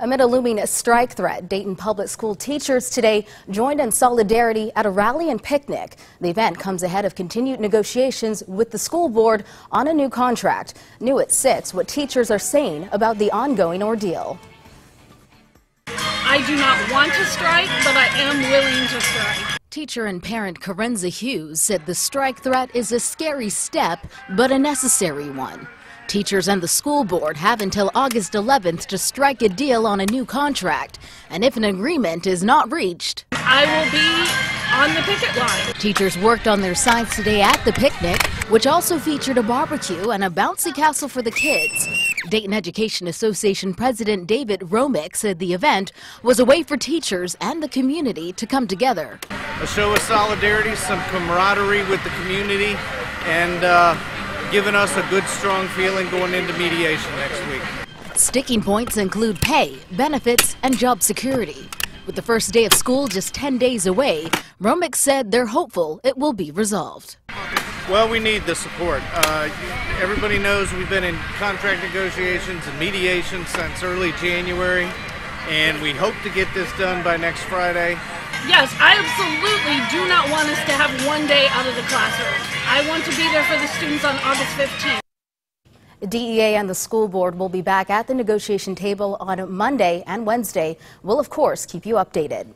Amid a looming strike threat, Dayton Public School teachers today joined in solidarity at a rally and picnic. The event comes ahead of continued negotiations with the school board on a new contract. New at 6, what teachers are saying about the ongoing ordeal. I do not want to strike, but I am willing to strike. Teacher and parent Karenza Hughes said the strike threat is a scary step, but a necessary one. Teachers and the school board have until August 11th to strike a deal on a new contract, and if an agreement is not reached, I will be on the picket line. Teachers worked on their signs today at the picnic, which also featured a barbecue and a bouncy castle for the kids. Dayton Education Association President David Romick said the event was a way for teachers and the community to come together. A show of solidarity, some camaraderie with the community, and uh, giving us a good, strong feeling going into mediation next week. Sticking points include pay, benefits, and job security. With the first day of school just 10 days away, Romick said they're hopeful it will be resolved. Well, we need the support. Uh, everybody knows we've been in contract negotiations and mediation since early January, and we hope to get this done by next Friday. Yes, I absolutely do not want us to have one day out of the classroom. I want to be there for the students on August 15th. DEA and the school board will be back at the negotiation table on Monday and Wednesday. We'll, of course, keep you updated.